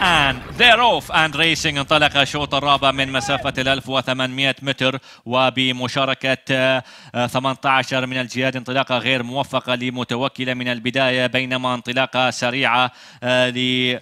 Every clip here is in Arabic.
and they're off and racing. انطلق الشوط الرابع من مسافة ال 1800 متر وبمشاركة آه، آه، 18 من الجياد. انطلاقة غير موفقة لمتوكلة من البداية بينما انطلاقة سريعة آه، ل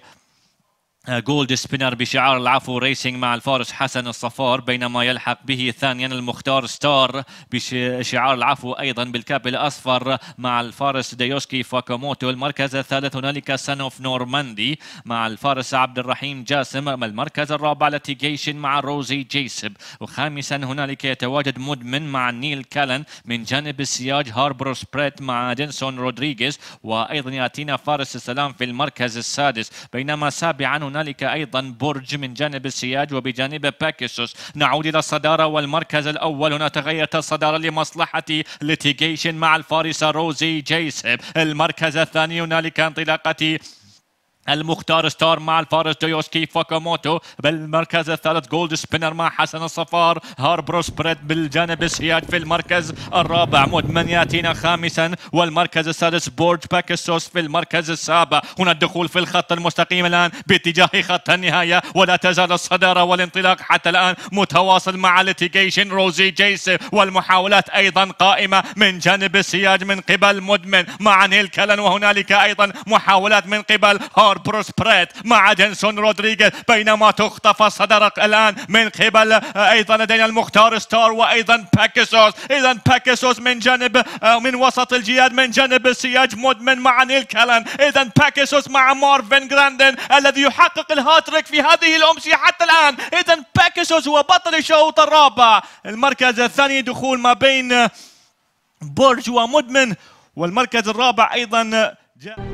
Gold Spinner بشعار العفو Racing مع الفارس حسن الصفار بينما يلحق به ثانيا المختار ستار بشعار العفو أيضا بالكاب الأصفر مع الفارس ديوسكي فاكاموتو. المركز الثالث هنالك Son of Normandy مع الفارس عبد الرحيم جاسم. المركز الرابع لتيجيشن مع روزي جيسب. وخامسا هنالك يتواجد مدمن مع نيل كالن من جانب السياج Harbour Spirit مع دينسون رودريغيز. وأيضا يأتينا فارس السلام في المركز السادس. بينما سابعا هنالك أيضا برج من جانب السياج وبجانب باكيسوس. نعود إلى الصدارة والمركز الأول. هنا تغيرت الصدارة لمصلحة Litigation مع الفارسه روزي جيسب. المركز الثاني هنالك انطلاقة المختار ستار مع الفارس دويوسكي فوكوموتو بالمركز الثالث. Gold Spinner مع حسن الصفار. Harbour Spirit بالجانب السياج في المركز الرابع. مدمن ياتينا خامسا. والمركز السادس بورج باكسوس في المركز السابع. هنا الدخول في الخط المستقيم الآن باتجاه خط النهاية. ولا تزال الصدارة والانطلاق حتى الآن متواصل مع Litigation روزي جيسب والمحاولات أيضا قائمة من جانب السياج من قبل مدمن. مع نيل كلن وهنالك أيضا محاولات من قبل Harbour Spirit مع دينسون رودريغيز بينما تخطف الصدارة الآن من قبل أيضا لدينا المختار ستار وأيضا باكيسوس. اذا باكيسوس من جانب من وسط الجياد من جانب السياج مدمن مع نيل كالان اذا باكيسوس مع مارفن جراندن الذي يحقق الهاتريك في هذه الامسيه حتى الآن. اذا باكيسوس هو بطل الشوط الرابع. المركز الثاني دخول ما بين برج ومدمن والمركز الرابع أيضا جاء